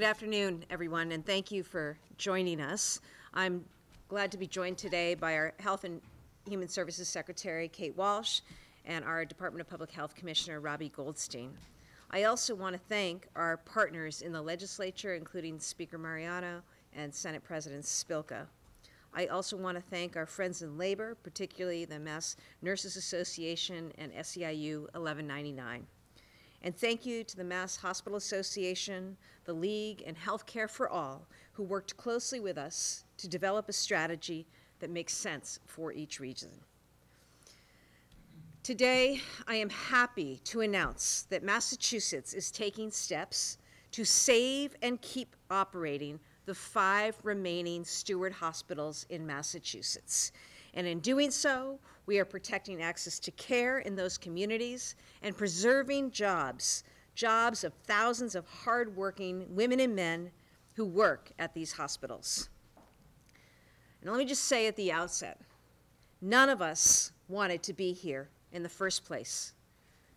Good afternoon, everyone, and thank you for joining us. I'm glad to be joined today by our Health and Human Services Secretary, Kate Walsh, and our Department of Public Health Commissioner, Robbie Goldstein. I also want to thank our partners in the legislature, including Speaker Mariano and Senate President Spilka. I also want to thank our friends in labor, particularly the Mass Nurses Association and SEIU 1199. And thank you to the Mass Hospital Association, the League, and Healthcare for All, who worked closely with us to develop a strategy that makes sense for each region. Today, I am happy to announce that Massachusetts is taking steps to save and keep operating the five remaining Steward hospitals in Massachusetts. And in doing so, we are protecting access to care in those communities and preserving jobs, jobs of thousands of hardworking women and men who work at these hospitals. And let me just say at the outset, none of us wanted to be here in the first place.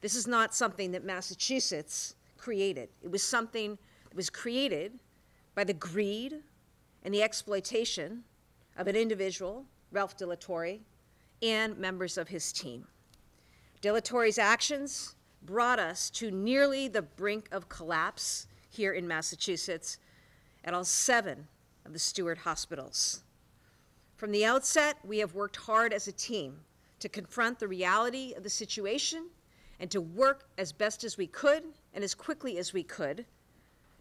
This is not something that Massachusetts created. It was something that was created by the greed and the exploitation of an individual, Ralph De and members of his team. De actions brought us to nearly the brink of collapse here in Massachusetts at all seven of the Steward hospitals. From the outset, we have worked hard as a team to confront the reality of the situation and to work as best as we could and as quickly as we could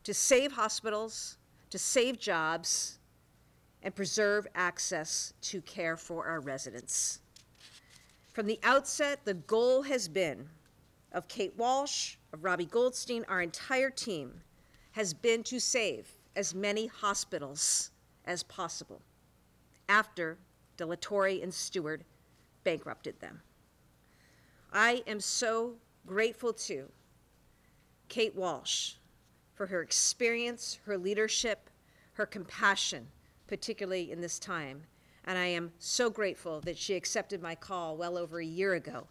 to save hospitals, to save jobs, and preserve access to care for our residents. From the outset, the goal has been of Kate Walsh, of Robbie Goldstein, our entire team, has been to save as many hospitals as possible after De La Torre and Steward bankrupted them. I am so grateful to Kate Walsh for her experience, her leadership, her compassion, particularly in this time. And I am so grateful that she accepted my call well over a year ago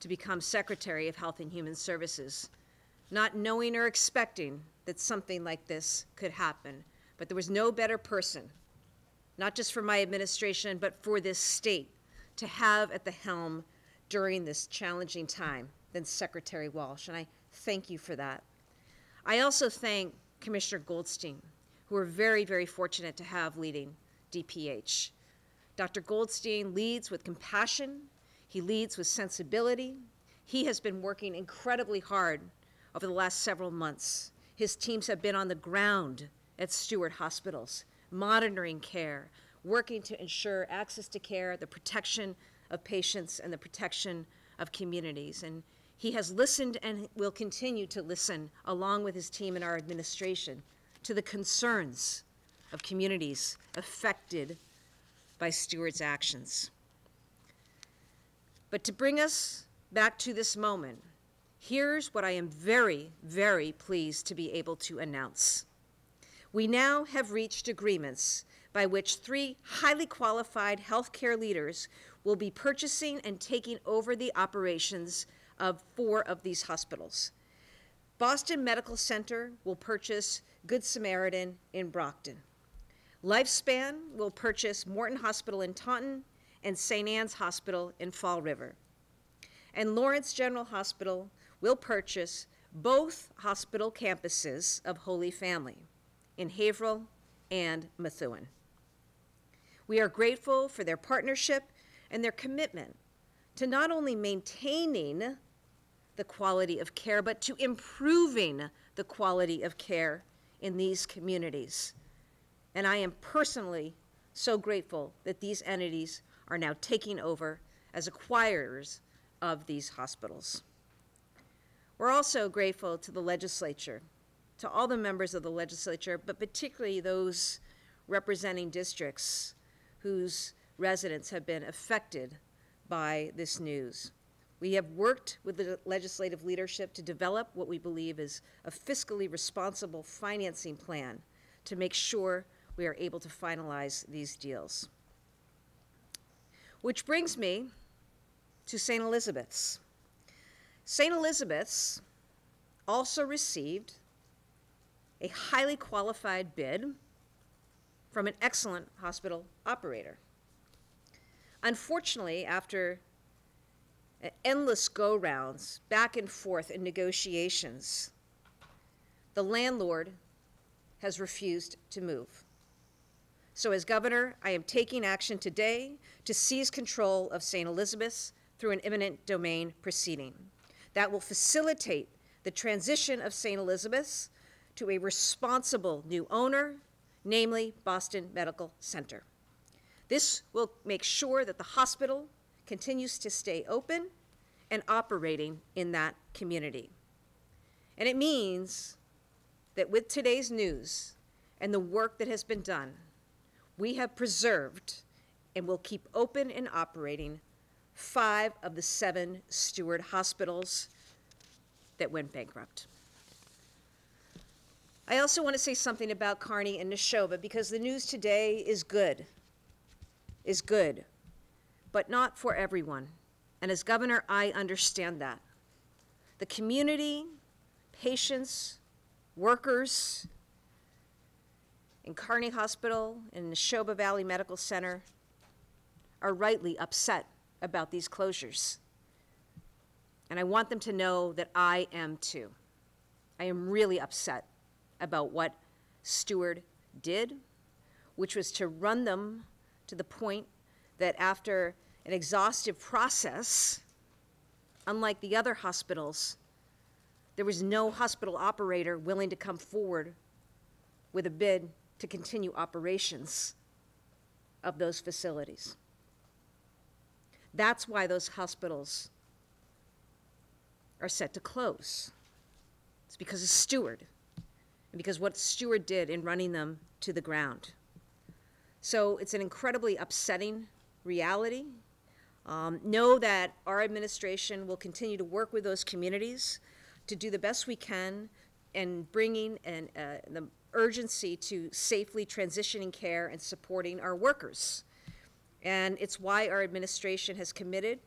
to become Secretary of Health and Human Services, not knowing or expecting that something like this could happen. But there was no better person, not just for my administration, but for this state, to have at the helm during this challenging time than Secretary Walsh. And I thank you for that. I also thank Commissioner Goldstein, who we're very, very fortunate to have leading DPH. Dr. Goldstein leads with compassion, he leads with sensibility. He has been working incredibly hard over the last several months. His teams have been on the ground at Steward hospitals, monitoring care, working to ensure access to care, the protection of patients, and the protection of communities. And he has listened and will continue to listen, along with his team and our administration, to the concerns of communities affected by Steward's actions. But to bring us back to this moment, here's what I am very, very pleased to be able to announce. We now have reached agreements by which three highly qualified healthcare leaders will be purchasing and taking over the operations of four of these hospitals. Boston Medical Center will purchase Good Samaritan in Brockton. Lifespan will purchase Morton Hospital in Taunton and St. Anne's Hospital in Fall River. And Lawrence General Hospital will purchase both hospital campuses of Holy Family in Haverhill and Methuen. We are grateful for their partnership and their commitment to not only maintaining the quality of care, but to improving the quality of care in these communities. And I am personally so grateful that these entities are now taking over as acquirers of these hospitals. We're also grateful to the legislature, to all the members of the legislature, but particularly those representing districts whose residents have been affected by this news. We have worked with the legislative leadership to develop what we believe is a fiscally responsible financing plan to make sure we are able to finalize these deals. Which brings me to St. Elizabeth's. St. Elizabeth's also received a highly qualified bid from an excellent hospital operator. Unfortunately, after endless go rounds back and forth in negotiations, the landlord has refused to move. So, as governor, I am taking action today to seize control of St. Elizabeth's through an eminent domain proceeding that will facilitate the transition of St. Elizabeth's to a responsible new owner, namely Boston Medical Center. This will make sure that the hospital continues to stay open and operating in that community. And it means that with today's news and the work that has been done, we have preserved and will keep open and operating five of the seven Steward hospitals that went bankrupt. I also want to say something about Carney and Nashoba because the news today is good, is good, but not for everyone. And as governor, I understand that. The community, patients, workers in Carney Hospital and Nashoba Valley Medical Center are rightly upset about these closures. And I want them to know that I am too. I am really upset about what Steward did, which was to run them to the point that after an exhaustive process, unlike the other hospitals, there was no hospital operator willing to come forward with a bid to continue operations of those facilities. That's why those hospitals are set to close. It's because of Steward and because what Steward did in running them to the ground. So it's an incredibly upsetting reality. Um, know that our administration will continue to work with those communities to do the best we can in bringing an, uh, the urgency to safely transitioning care and supporting our workers. And it's why our administration has committed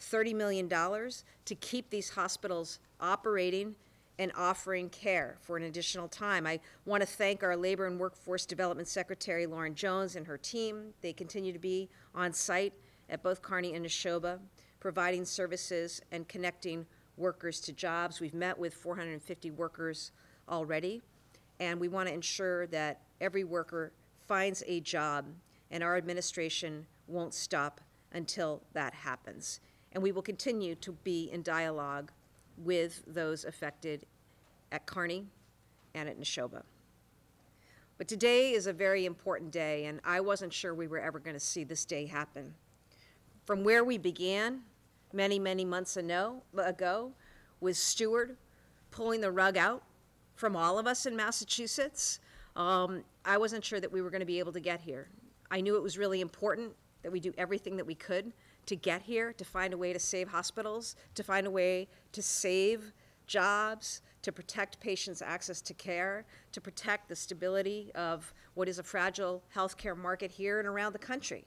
$30 million to keep these hospitals operating and offering care for an additional time. I want to thank our Labor and Workforce Development Secretary, Lauren Jones, and her team. They continue to be on site at both Carney and Nashoba, providing services and connecting workers to jobs. We've met with 450 workers already, and we want to ensure that every worker finds a job, and our administration won't stop until that happens. And we will continue to be in dialogue with those affected at Carney and at Nashoba. But today is a very important day, and I wasn't sure we were ever going to see this day happen. From where we began many, many months ago, with Steward pulling the rug out from all of us in Massachusetts, um, I wasn't sure that we were going to be able to get here. I knew it was really important that we do everything that we could to get here, to find a way to save hospitals, to find a way to save jobs, to protect patients' access to care, to protect the stability of what is a fragile healthcare market here and around the country.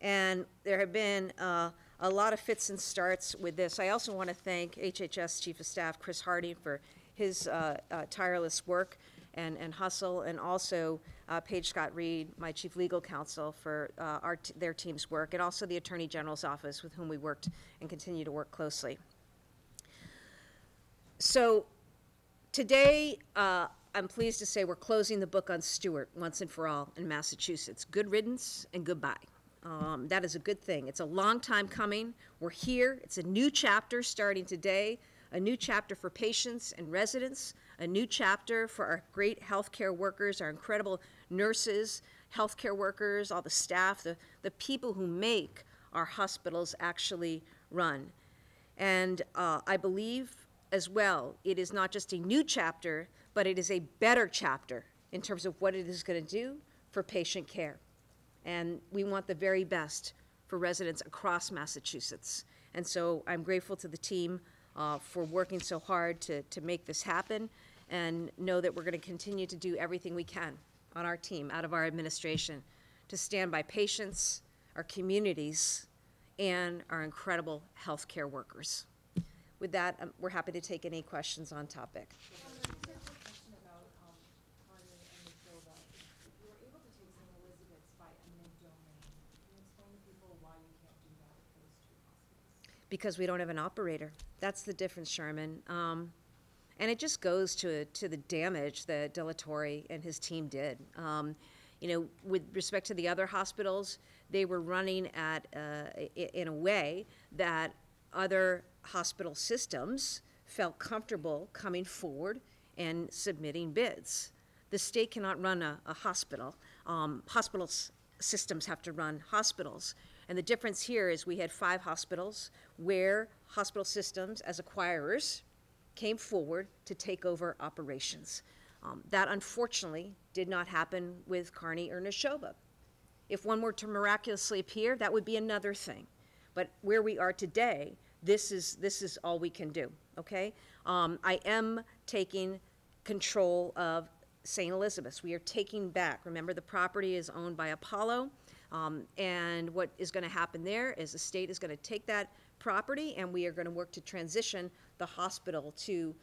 And there have been uh, a lot of fits and starts with this. I also want to thank HHS Chief of Staff Chris Harding for his uh, uh, tireless work and, and hustle, and also uh, Paige Scott Reed, my chief legal counsel, for uh, our their team's work, and also the Attorney General's office, with whom we worked and continue to work closely. So today, uh, I'm pleased to say we're closing the book on Steward once and for all in Massachusetts. Good riddance and goodbye. Um, that is a good thing. It's a long time coming. We're here. It's a new chapter starting today, a new chapter for patients and residents, a new chapter for our great healthcare workers, our incredible nurses, healthcare workers, all the staff, the, the people who make our hospitals actually run. And uh, I believe as well, it is not just a new chapter, but it is a better chapter in terms of what it is going to do for patient care. And we want the very best for residents across Massachusetts. And so I'm grateful to the team uh, for working so hard to, to make this happen and know that we're going to continue to do everything we can on our team, out of our administration, to stand by patients, our communities, and our incredible healthcare workers. With that, um, we're happy to take any questions on topic. Because we don't have an operator. That's the difference, Sherman. Um, and it just goes to, to the damage that De la Torre and his team did. Um, you know, with respect to the other hospitals, they were running at, uh, in a way that other hospital systems felt comfortable coming forward and submitting bids. The state cannot run a, a hospital. Um, hospital systems have to run hospitals. And the difference here is we had five hospitals where hospital systems, as acquirers, came forward to take over operations. Um, that unfortunately did not happen with Carney or Nashoba. If one were to miraculously appear, that would be another thing. But where we are today, this is, this is all we can do, okay? Um, I am taking control of St. Elizabeth's. We are taking back, remember, the property is owned by Apollo. Um, and what is gonna happen there is the state is gonna take that property and we are gonna work to transition the hospital to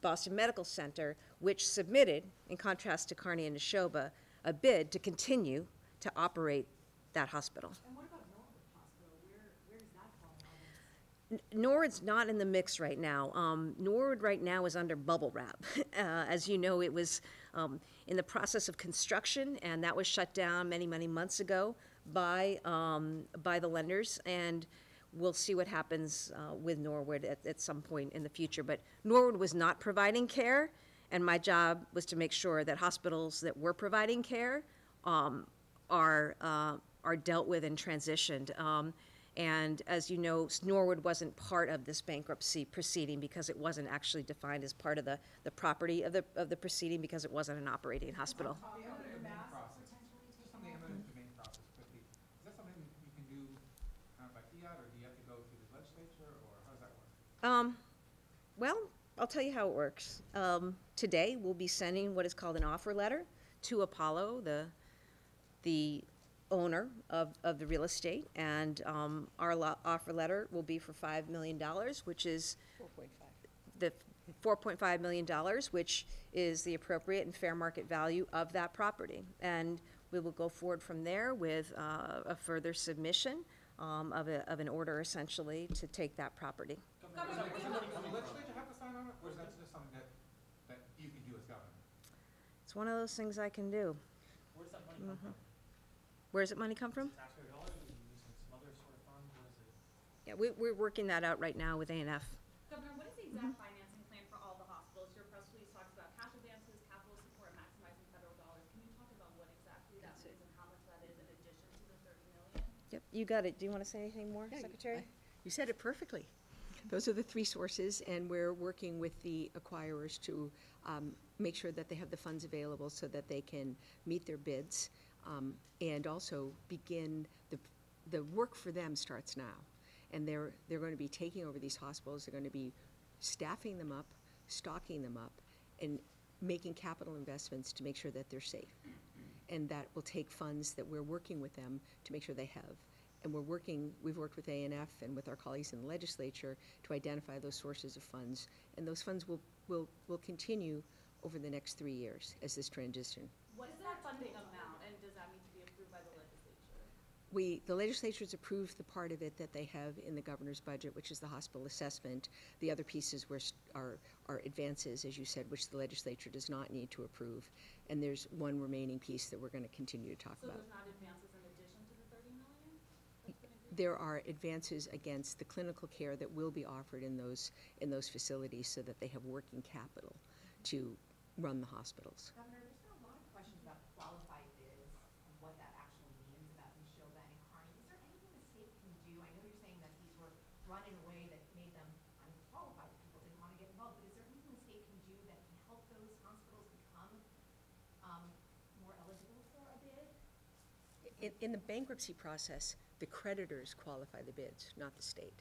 Boston Medical Center, which submitted, in contrast to Carney and Nashoba, a bid to continue to operate that hospital. And what about Norwood Hospital? Where, where does that fall in all this? N- Norwood's not in the mix right now. Um, Norwood right now is under bubble wrap. Uh, as you know, it was um, in the process of construction, and that was shut down many, many months ago by um, by the lenders. And we'll see what happens uh, with Norwood at, at some point in the future. But Norwood was not providing care, and my job was to make sure that hospitals that were providing care um, are uh, are dealt with and transitioned. Um, and as you know, Norwood wasn't part of this bankruptcy proceeding because it wasn't actually defined as part of the, the property of the, of the proceeding because it wasn't an operating hospital. The eminent domain process, just on the eminent domain process quickly, is that something you can do kind of by fiat, or do you have to go through the legislature, or how does that work? Um, well, I'll tell you how it works. Um, today, we'll be sending what is called an offer letter to Apollo, the, the owner of, of the real estate. And, um, our offer letter will be for five million dollars, which is the four point five million dollars, which is the appropriate and fair market value of that property. And we will go forward from there with, uh, a further submission, um, of a, of an order essentially to take that property. Does the does the legislature have to sign on it, or is that just something that, that you can do as governor? It's one of those things I can do. Where's that money come mm-hmm. from? Where's that money come from? Taxpayer dollars, are you using some other sort of fund, what is it? Yeah, we, we're working that out right now with A and F. Governor, what is the exact mm-hmm. financing plan for all the hospitals? Your press release talks about cash advances, capital support, maximizing federal dollars. Can you talk about what exactly that is and how much that is in addition to the thirty million? Yep, you got it. Do you want to say anything more, Yeah, you- Secretary? I- You said it perfectly. Those are the three sources, and we're working with the acquirers to um, make sure that they have the funds available so that they can meet their bids, um, and also begin, the, the work for them starts now. And they're, they're going to be taking over these hospitals, they're going to be staffing them up, stocking them up, and making capital investments to make sure that they're safe and that will take funds that we're working with them to make sure they have. And we're working, we've worked with ANF and with our colleagues in the legislature to identify those sources of funds. And those funds will, will, will continue over the next three years as this transition. What is that funding amount and does that need to be approved by the legislature? We, the legislature has approved the part of it that they have in the governor's budget, which is the hospital assessment. The other pieces were, are, are advances, as you said, which the legislature does not need to approve. And there's one remaining piece that we're gonna continue to talk So about. there's not advances in addition to the thirty million? that's been agreed? There are advances against the clinical care that will be offered in those, in those facilities so that they have working capital to run the hospitals. Governor, there's been a lot of questions about qualified bids and what that actually means about Nashoba and Carney. Is there anything the state can do? I know you're saying that these were run in a way that made them unqualified, people didn't want to get involved, but is there anything the state can do that can help those hospitals become, um, more eligible for a bid? In, in the bankruptcy process, the creditors qualify the bids, not the state.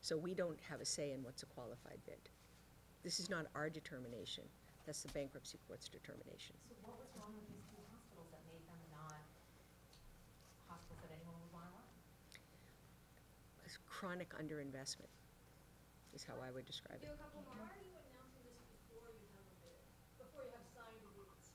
So we don't have a say in what's a qualified bid. This is not our determination, that's the bankruptcy court's determination. So what was wrong with these two hospitals that made them not hospitals that anyone would want to run? It's Chronic underinvestment is how I would describe it. Do a couple more. Why are you announcing this before you have a bid, before you have signed the bids?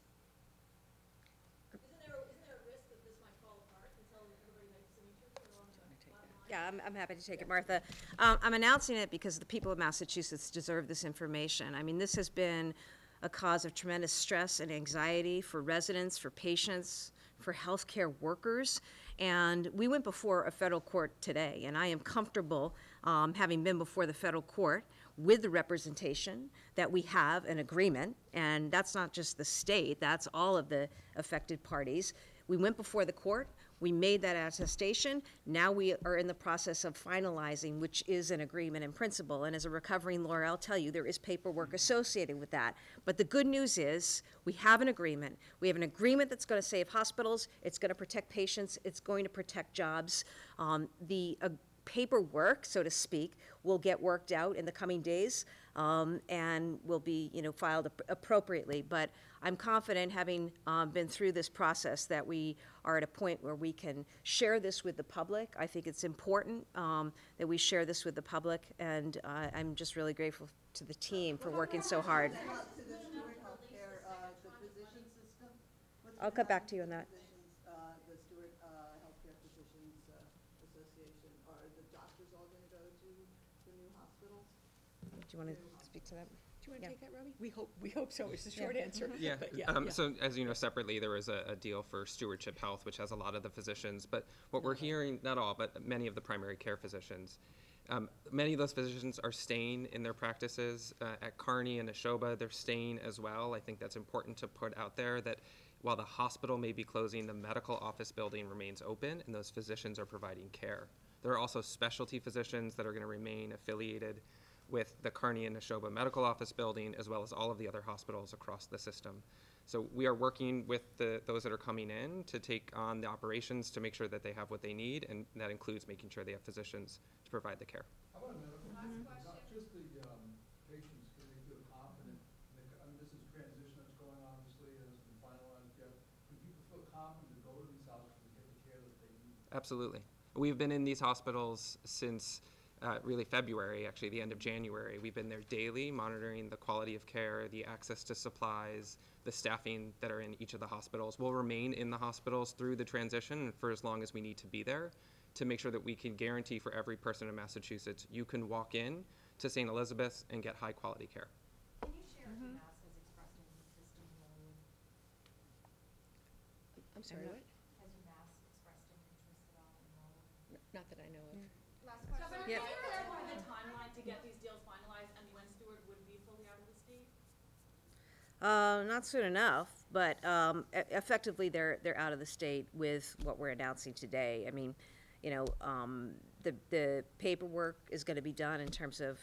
Isn't there, isn't there a risk that this might fall apart until everybody makes signatures and on the take bottom that. line? Yeah, I'm, I'm happy to take it, Martha. Um, I'm announcing it because the people of Massachusetts deserve this information. I mean, this has been a cause of tremendous stress and anxiety for residents, for patients, for healthcare workers. And we went before a federal court today, and I am comfortable, um, having been before the federal court, with the representation that we have an agreement, and that's not just the state, that's all of the affected parties. We went before the court, we made that attestation, now we are in the process of finalizing, which is an agreement in principle. And as a recovering lawyer, I'll tell you, there is paperwork associated with that. But the good news is, we have an agreement. We have an agreement that's gonna save hospitals, it's gonna protect patients, it's going to protect jobs. Um, the, uh, paperwork, so to speak, will get worked out in the coming days um, and will be, you know, filed ap- appropriately. But I'm confident, having um, been through this process, that we are at a point where we can share this with the public. I think it's important um, that we share this with the public, and uh, I'm just really grateful to the team for working so hard. To the Steward Healthcare, uh, the physician system? What's I'll come back to you on that. physicians, uh, the Steward, uh, Healthcare Physicians, uh, Association? Are the doctors all gonna go to the new hospitals? Do you want to speak to that? Do you want Yeah. to take that, Robbie? We hope, we hope so, is the short Yeah. answer. Yeah, But um, yeah. so as you know, separately, there was a, a deal for Stewardship Health, which has a lot of the physicians, but what we're hearing, not all, but many of the primary care physicians, um, many of those physicians are staying in their practices, uh, at Carney and Nashoba, they're staying as well. I think that's important to put out there, that while the hospital may be closing, the medical office building remains open, and those physicians are providing care. There are also specialty physicians that are gonna remain affiliated with the Carney and Nashoba Medical Office Building, as well as all of the other hospitals across the system. So we are working with the, those that are coming in to take on the operations to make sure that they have what they need, and that includes making sure they have physicians to provide the care. How about medical, not just the, um, patients, can they feel confident, they, I mean, this is transition that's going on, obviously, it hasn't been finalized yet. Can people feel confident to go to these hospitals and get the care that they need? Absolutely. We've been in these hospitals since uh, really February, actually, the end of January. We've been there daily, monitoring the quality of care, the access to supplies, the staffing that are in each of the hospitals. We'll remain in the hospitals through the transition for as long as we need to be there to make sure that we can guarantee for every person in Massachusetts, you can walk in to St. Elizabeth's and get high-quality care. Can you share if UMass has expressed any interest in enrolling? I'm sorry, what? Has UMass expressed any interest at all in enrolling? Not that I know of. Last question. Yep. Is there a timeline to get these deals finalized and when Steward would be fully out of the state? Uh, not soon enough, but um, e- effectively, they're, they're out of the state with what we're announcing today. I mean, you know, um, the, the paperwork is gonna be done in terms of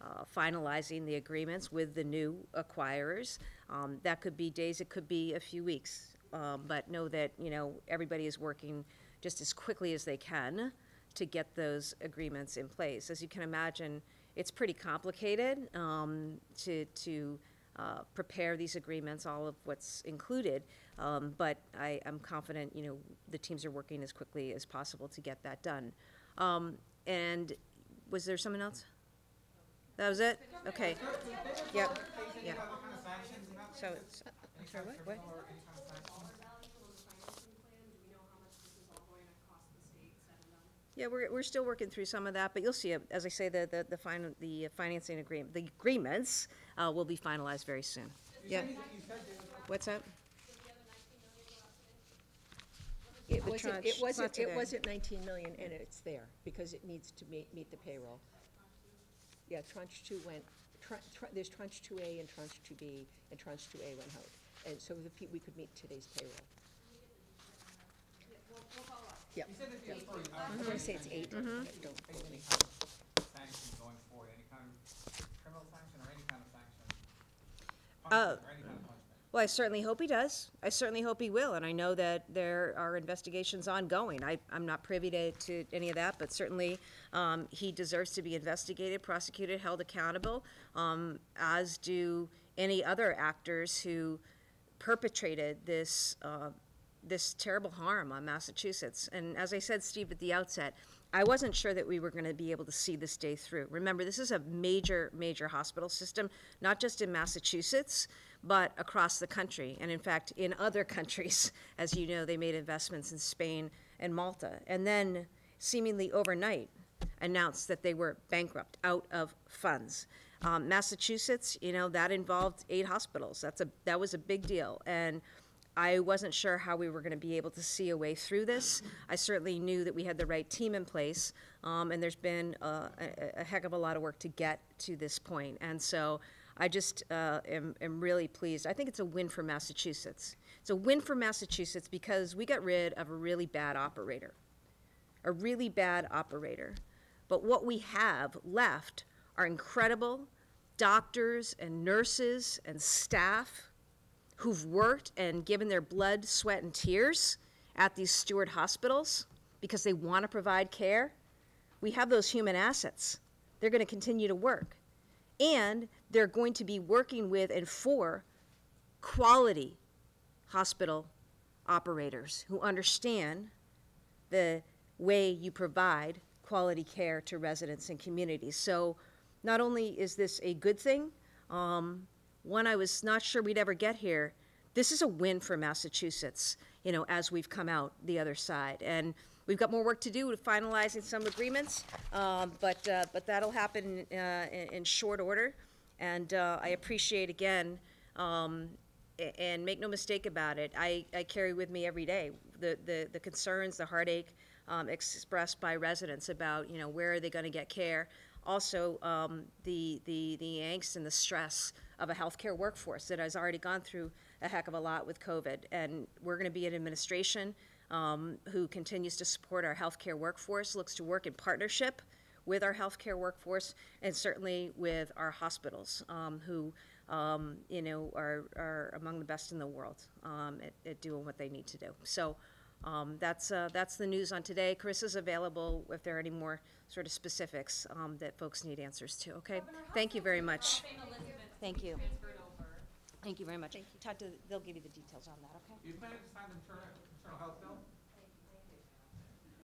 uh, finalizing the agreements with the new acquirers. Um, That could be days, it could be a few weeks, Um, but know that, you know, everybody is working just as quickly as they can to get those agreements in place. As you can imagine, it's pretty complicated um, to, to uh, prepare these agreements, all of what's included. Um, But I, I'm confident, you know, the teams are working as quickly as possible to get that done. Um, And was there someone else? That was it? Okay. Yep, Any yep. other kind of sanctions and that? So, sorry, of what? criminal or any kind of sanctions? eligible to financing plan, do we know how much this is all going to cost the state, said and done? Yeah, we're, we're still working through some of that, but you'll see, it. as I say, the, the, the fin- the financing agreement, the agreements uh, will be finalized very soon. Yeah. What's up? It wasn't, it wasn't, it wasn't 19 million, and it's there, because it needs to meet, meet the payroll. Yeah, tranche two went, tran- tran- there's tranche two A and tranche two B, and tranche two A went out. And so the, pe- we could meet today's payroll. Yep, You said that the authority, I want to say it's eight. Don't any quote me. kind of sanction going forward, any kind of criminal sanction or any kind of sanction? Punishment or any kind of punishment? Well, I certainly hope he does. I certainly hope he will, and I know that there are investigations ongoing. I, I'm not privy to, to any of that, but certainly, um, he deserves to be investigated, prosecuted, held accountable, um, as do any other actors who perpetrated this, uh, this terrible harm on Massachusetts. And as I said, Steve, at the outset, I wasn't sure that we were going to be able to see this day through. Remember, this is a major, major hospital system, not just in Massachusetts, but across the country. And in fact, in other countries, as you know, they made investments in Spain and Malta. And then seemingly overnight, announced that they were bankrupt, out of funds. Um, Massachusetts, you know, that involved eight hospitals. That's a, that was a big deal. And I wasn't sure how we were going to be able to see a way through this. I certainly knew that we had the right team in place, um, and there's been uh, a, a heck of a lot of work to get to this point. And so I just uh, am, am really pleased. I think it's a win for Massachusetts. It's a win for Massachusetts because we got rid of a really bad operator, a really bad operator. But what we have left are incredible doctors and nurses and staff who've worked and given their blood, sweat, and tears at these steward hospitals because they want to provide care. We have those human assets. They're going to continue to work. And they're going to be working with and for quality hospital operators who understand the way you provide quality care to residents and communities. So not only is this a good thing, um, one I was not sure we'd ever get here, this is a win for Massachusetts, you know, as we've come out the other side. And we've got more work to do with finalizing some agreements, um, but, uh, but that'll happen uh, in, in short order. And uh, I appreciate again, um, and make no mistake about it, I, I carry with me every day the, the, the concerns, the heartache um, expressed by residents about, you know, where are they going to get care? Also, um, the, the, the angst and the stress of a healthcare workforce that has already gone through a heck of a lot with COVID. And we're going to be an administration um, who continues to support our healthcare workforce, looks to work in partnership with our healthcare workforce, and certainly with our hospitals, um, who, um, you know, are, are among the best in the world um, at, at doing what they need to do. So um, that's, uh, that's the news on today. Karissa's available if there are any more sort of specifics um, that folks need answers to, okay? Thank you very much. St. Elizabeth Thank you. transferred over. Thank you very much. Talk to, they'll give you the details on that, okay? You plan to sign the internal, internal health bill?